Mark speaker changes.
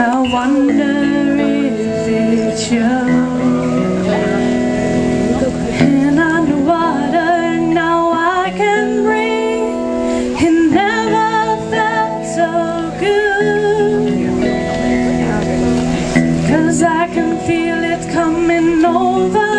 Speaker 1: I wonder if it shows. And underwater now I can breathe. It never felt so good. Cause I can feel it coming over